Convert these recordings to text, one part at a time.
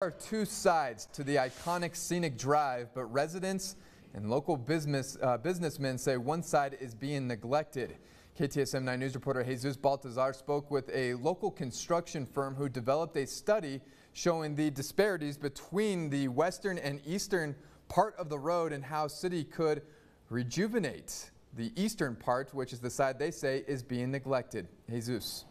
There are two sides to the iconic scenic drive, but residents and local business uh, businessmen say one side is being neglected. KTSM 9 News reporter Jesus Baltazar spoke with a local construction firm who developed a study showing the disparities between the western and eastern part of the road and how city could rejuvenate the eastern part, which is the side they say is being neglected. Jesus.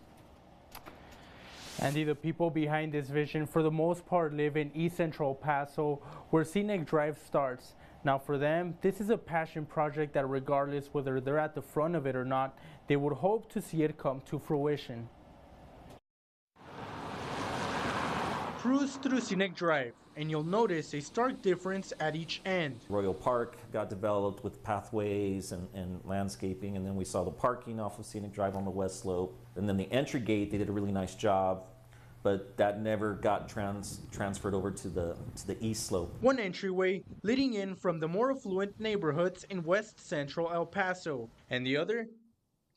Andy, the people behind this vision for the most part live in East Central Paso, where Scenic Drive starts. Now for them, this is a passion project that regardless whether they're at the front of it or not, they would hope to see it come to fruition. Cruise through Scenic Drive, and you'll notice a stark difference at each end. Royal Park got developed with pathways and, and, landscaping, and then we saw the parking off of Scenic Drive on the west slope. And then the entry gate, they did a really nice job, but that never got trans, transferred over to the, to the east slope. One entryway leading in from the more affluent neighborhoods in west central El Paso, and the other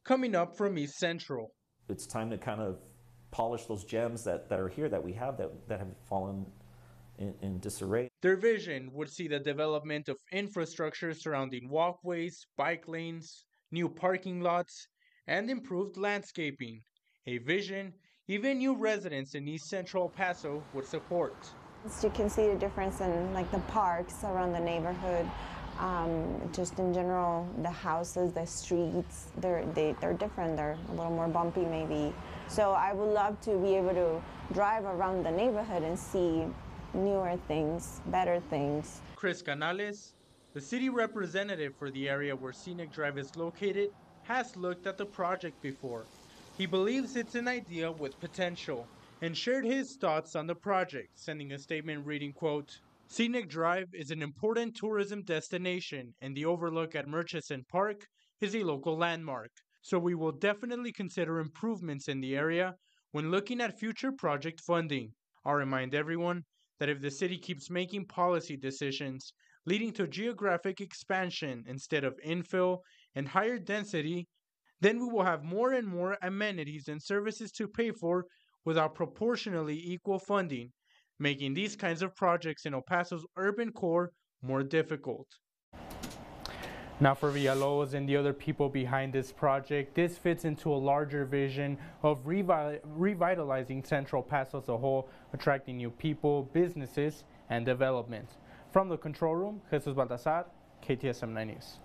coming up from east central. It's time to kind of polish those gems that, that are here that we have that, that have fallen in, in disarray. Their vision would see the development of infrastructure surrounding walkways, bike lanes, new parking lots, and improved landscaping. A vision even new residents in East Central El Paso would support. You can see the difference in like the parks around the neighborhood. Um, just in general, the houses, the streets, they're, they, they're different. They're a little more bumpy maybe. So I would love to be able to drive around the neighborhood and see newer things, better things. Chris Canales, the city representative for the area where Scenic Drive is located, has looked at the project before. He believes it's an idea with potential and shared his thoughts on the project, sending a statement reading, quote, Scenic Drive is an important tourism destination and the overlook at Murchison Park is a local landmark so we will definitely consider improvements in the area when looking at future project funding. I'll remind everyone that if the city keeps making policy decisions leading to geographic expansion instead of infill and higher density, then we will have more and more amenities and services to pay for without proportionally equal funding, making these kinds of projects in El Paso's urban core more difficult. Now for Villalobos and the other people behind this project, this fits into a larger vision of revi revitalizing Central Paso as a whole, attracting new people, businesses, and development. From the control room, Jesus Baltazar, KTSM 9 News.